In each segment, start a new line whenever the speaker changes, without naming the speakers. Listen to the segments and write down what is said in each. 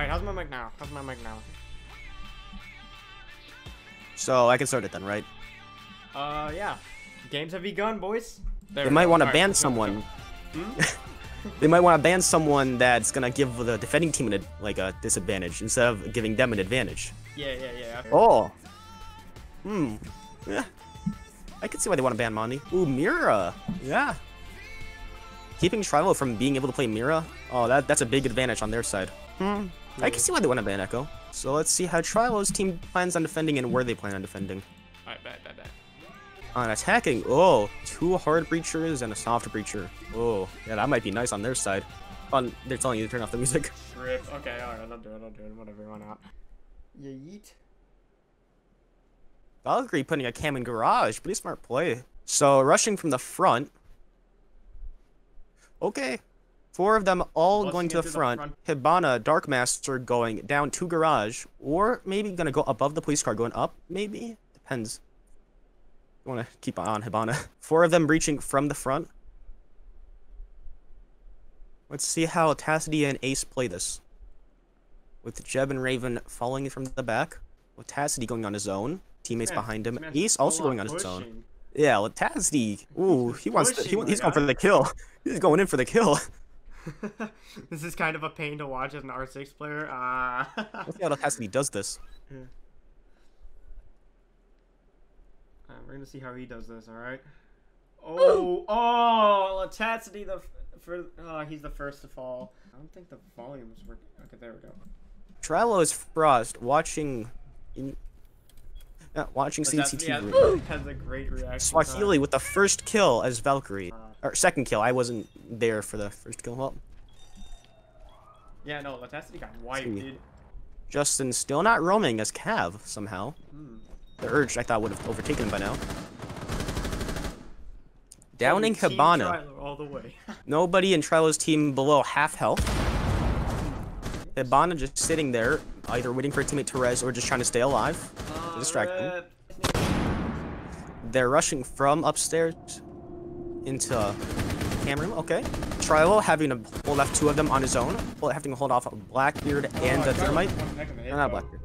Alright, how's my mic now? How's my mic now?
So I can start it then, right?
Uh, yeah. Games have begun, boys. There
They might want to ban
let's go, let's
someone.
Hmm?
They might want to ban someone that's gonna give the defending team an, like a disadvantage instead of giving them an advantage.
Yeah, yeah, yeah.
Oh. Hmm. Yeah. I can see why they want to ban Mondi. Ooh, Mira. Yeah. Keeping Tribal from being able to play Mira. Oh, that that's a big advantage on their side. Hmm. I can see why they want to ban Echo. So let's see how Tribal's team plans on defending and where they plan on defending.
Alright, bet, bet, bet.
On attacking, oh, two hard breachers and a soft breacher. Oh, yeah, that might be nice on their side. On, they're telling you to turn off the music.
Rip. Okay, alright, I'll do it, I'll do it. Whatever, why not? Yeet.
Valkyrie putting a cam in garage. Pretty smart play. So rushing from the front. Okay. Four of them all
Busting
going to the
into the
front.
front.
Hibana, Darkmaster going down to garage. Or maybe gonna go above the police car, going up, maybe? Depends. wanna keep an eye on Hibana. Four of them breaching from the front. Let's see how Tassity and Ace play this. With Jeb and Raven following from the back. With Tassity going on his own. Teammates
Man,
behind him. Ace also going on his own. Yeah, with Tassity. Ooh, he wants to. He, he's going for the kill. He's going in for the kill.
this is kind of a pain to watch as an R6 player. Uh,
Let's see how Tassity does this.
Uh, we're gonna see how he does this. All right. Oh, oh, Latasity the for. Uh, he's the first to fall. I don't think the volume's working. Okay, there we go.
Trello is Frost watching. In, yeah, watching CCTV.
has, has a great reaction.
Swahili with the first kill as Valkyrie.
Uh,
Or second kill. I wasn't there for the first kill. Well,
Yeah, no, Latasity got wiped, dude.
Justin still not roaming as Cav somehow.
Hmm.
The Urge I thought would have overtaken him by now. Downing
Team
Hibana.
All the way.
Nobody in Trello's team below half health. Hibana just sitting there, either waiting for a teammate to res or just trying to stay alive.
Uh,
distract them. They're rushing from upstairs into cam room. Okay. Triloh having to hold off two of them on his own. Having to hold off Blackbeard and
Oh,
a
Triloh
Thermite.
was one heck a hit,
Or not. Blackbeard.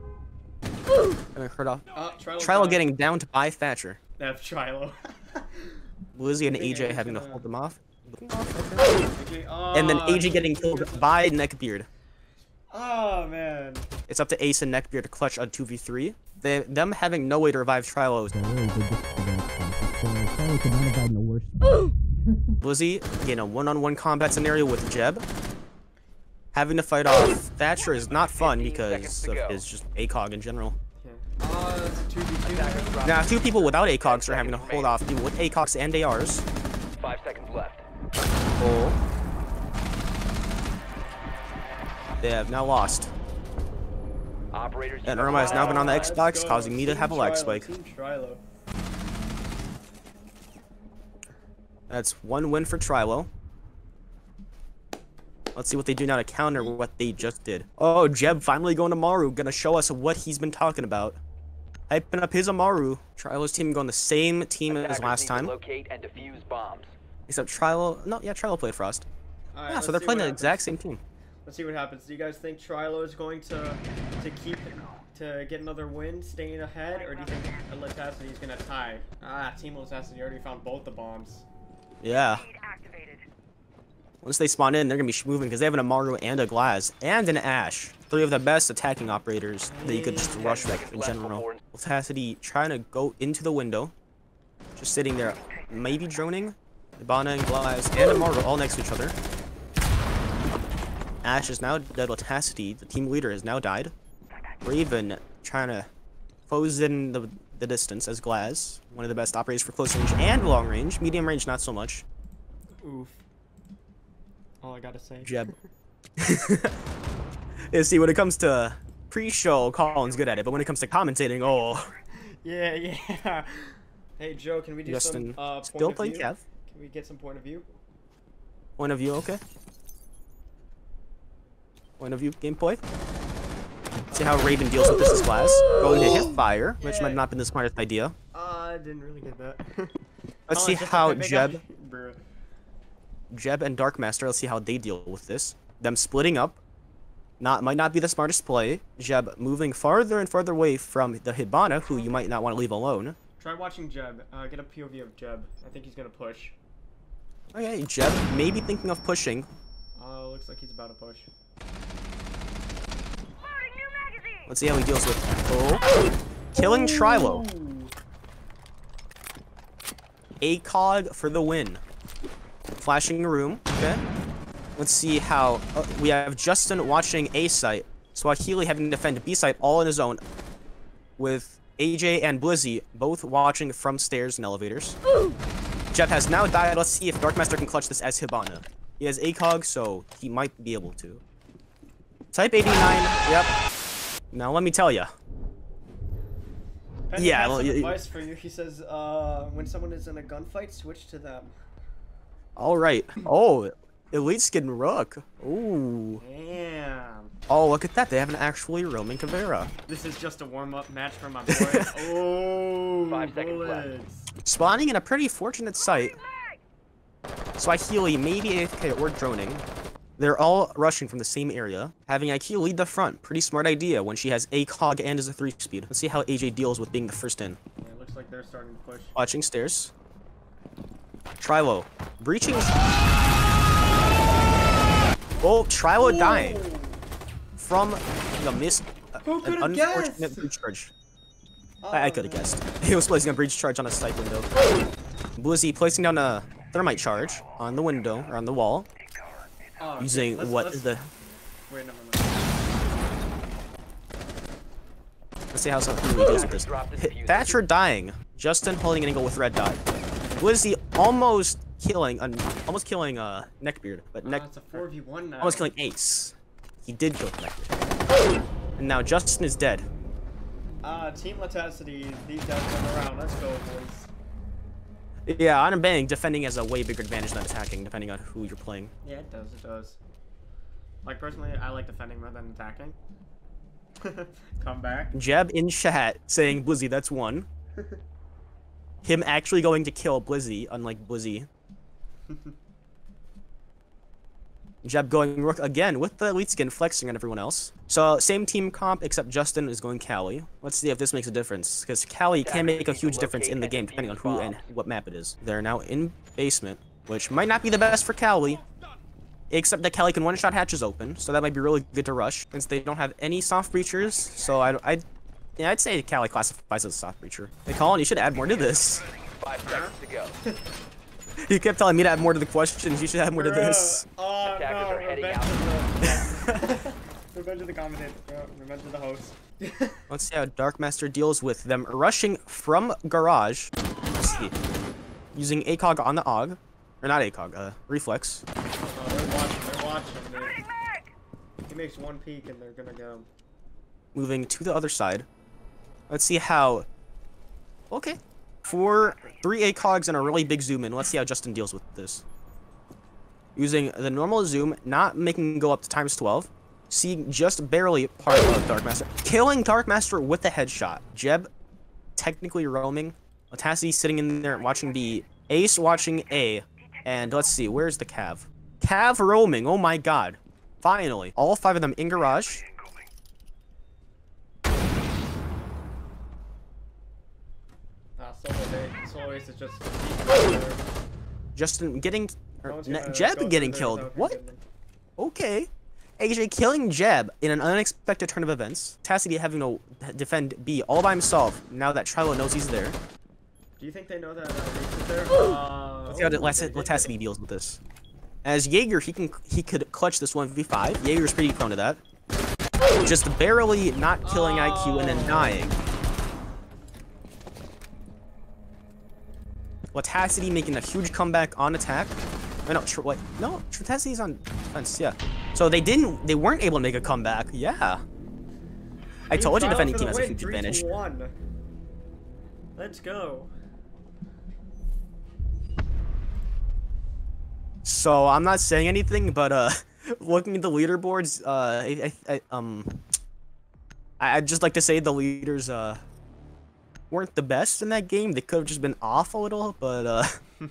Gonna hurt off.
Uh, Triloh,
Triloh getting down to by Thatcher.
That's Triloh.
Lizzie and
I
AJ having to hold them off. And then
Oh,
AJ getting killed by Neckbeard.
Oh man.
It's up to Ace and Neckbeard to clutch on 2v3. They, them having no way to revive Triloh. Lizzie in a one-on-one combat scenario with Jeb. Having to fight off Thatcher is not fun because
seconds to
of
go.
his just ACOG in general.
Uh, 2v2.
Now, two people without ACOGs are having to hold off people with ACOGs and ARs.
Five seconds left.
Oh. They have now lost.
Operators.
And
you
Irma has now been on the Xbox, causing me to have a lag
Triloh,
spike.
Team Triloh.
That's one win for Triloh. Let's see what they do now to counter what they just did. Oh, Jeb finally going to Maru, gonna show us what he's been talking about. Hyping up his Amaru. Triloh's team going the same team as last time.
Locate and defuse bombs.
Except Triloh, no, yeah, Triloh played Frost.
Alright,
Yeah, so they're playing the
happens.
exact same team.
Let's see what happens. Do you guys think Triloh is going to to keep to get another win, staying ahead, or do you think Latasity is gonna tie? Ah, Team Latasity already found both the bombs.
Yeah. Once they spawn in, they're gonna be moving because they have an Amaru and a Glass and an Ash. Three of the best attacking operators that you could just rush back in general. Tacity trying to go into the window, just sitting there, maybe droning. Hibana and Glass and Amaru all next to each other. Ash is now dead with Tacity. The team leader has now died. Raven trying to close in the, the distance as Glass, one of the best operators for close range and long range. Medium range, not so much.
Oof. All I gotta say.
Jeb. yeah, see, when it comes to pre-show, Colin's good at it, but when it comes to commentating, oh,
Yeah, yeah. Hey Joe, can we do
Justin
some uh, point
still
of
playing
view?
Kev.
Can we get some point of view?
Point of view, okay. Point of view, game gameplay. See how Raven deals with this as Glass. Going to hit fire, which might not have been the smartest idea.
Uh, I didn't really get that.
Let's
Oh,
see how Jeb,
up-
Jeb and Dark Master. let's see how they deal with this. Them splitting up. Not might not be the smartest play. Jeb moving farther and farther away from the Hibana, who you might not want to leave alone.
Try watching Jeb. Uh, get a POV of Jeb. I think he's gonna push.
Okay, Jeb maybe thinking of pushing.
Uh, looks like he's about to push.
Let's see how he deals with. Oh, killing Triloh.
Ooh.
ACOG for the win. Flashing room. Okay. Let's see how uh, we have Justin watching A site. Swahili having to defend B site all on his own. With AJ and Blizzy both watching from stairs and elevators. Jeff has now died. Let's see if Darkmaster can clutch this as Hibana. He has ACOG, so he might be able to. Type 89. Yep. Now let me tell you.
Penny
Yeah,
has
well,
some
y- y-
advice for you. He says, uh, when someone is in a gunfight, switch to them.
All right. Oh, elite skin Rook. Ooh.
Damn.
Oh, look at that. They have an actually roaming Caveira.
This is just a warm-up match for my boy. oh,
Five seconds left.
Spawning in a pretty fortunate site. So I Swahili maybe AFK or droning. They're all rushing from the same area, having IQ lead the front. Pretty smart idea when she has ACOG and is a 3-speed. Let's see how AJ deals with being the first in.
Yeah, it looks like they're starting to push.
Watching stairs. Triloh. Breaching. Oh, Triloh dying from the miss.
Uh, Who
an unfortunate
guessed?
breach charge.
Oh,
I, I could have guessed. He was placing a breach charge on a site window. Blizzy placing down a thermite charge on the window or on the wall,
Oh, okay, let's-
what
let's-
the.
Wait, never mind.
Let's see how something deals with this.
Drop the
Hit-
diffuser.
Thatcher dying. Justin holding an angle with red dot. Blizzy almost killing, uh, almost killing uh Neckbeard, but
Uh,
Neck
it's a 4v1 now.
almost killing Ace. He did kill Neckbeard. And now Justin is dead.
Ah, Team Latasity, these guys come around. Let's go, boys.
Yeah, on a bang, defending has a way bigger advantage than attacking, depending on who you're playing.
Yeah, it does, it does. Like, personally, I like defending more than attacking. Come back.
Jeb in chat saying Blizzy, that's one. Him actually going to kill Blizzy, unlike Blizzy. Jeb going Rook again with the elite skin flexing on everyone else. So same team comp except Justin is going Kali. Let's see if this makes a difference because Kali can make a huge difference in the game depending on who and what map it is. They're now in basement, which might not be the best for Kali. Except that Kali can one-shot hatches open, so that might be really good to rush since they don't have any soft breachers. So I, I, yeah, I'd say Kali classifies as a soft breacher. Hey, Colin, you should add more to this.
Five seconds to go.
You kept telling me to add more to the questions. You should add more to this.
Bruh.
Attackers
no,
are heading out.
the... revenge of the commentator, bro. Revenge of the host.
Let's see how Darkmaster deals with them rushing from garage. Let's see. Using ACOG on the AUG. Or not ACOG, uh, Reflex.
oh, they're watching, they're watching, dude. He makes one peek and they're gonna get him.
moving to the other side. Let's see how. Okay. Four, three ACOGs and a really big zoom in. Let's see how Justin deals with this. Using the normal zoom, not making go up to times 12. Seeing just barely part of Darkmaster. Killing Darkmaster with the headshot. Jeb technically roaming. Latasity sitting in there watching B. Ace watching A. And let's see, where's the Cav? Cav roaming, oh my god. Finally. All five of them in garage.
Solo day. Solo just.
Justin getting
No
Jeb getting killed. What? Okay. AJ killing Jeb in an unexpected turn of events. Tassity having to defend B all by himself now that Triloh knows he's there.
Do you think they know that uh, there? Uh,
Let's see how
oh,
Lat-
they did.
Latasity deals with this. As Jaeger, he can he could clutch this 1v5. Jaeger's pretty prone to that. Just barely not killing IQ and then dying. Latasity making a huge comeback on attack. No, tr- what? No, on defense, yeah. So they didn't, they weren't able to make a comeback. Yeah. I told you defending team has a huge advantage.
one. Let's go.
So I'm not saying anything, but uh, looking at the leaderboards, uh, I, I, I um, I- I'd just like to say the leaders uh weren't the best in that game. They could have just been off a little, but uh,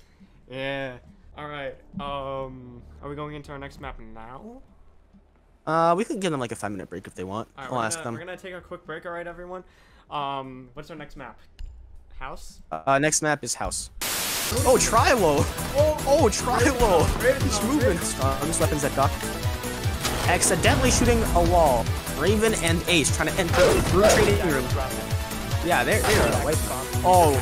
yeah. All right. Um, are we going into our next map now?
Uh, we could give them like a five minute break if they want.
All right,
I'll
we're
ask them.
We're gonna take a quick break, all right, everyone. Um, what's our next map? House.
Uh, next map is house. Oh, Triloh!
Oh,
Oh, Triloh!
Raven
He's
Dawn,
moving.
Raven
Strongest weapons at dock. Accidentally shooting a wall. Raven and Ace trying to enter through trading room. Yeah, they're they're right. Oh,